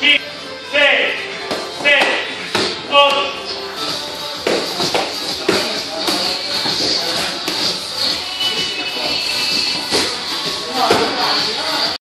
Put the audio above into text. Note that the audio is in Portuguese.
5, 6, 7, 8,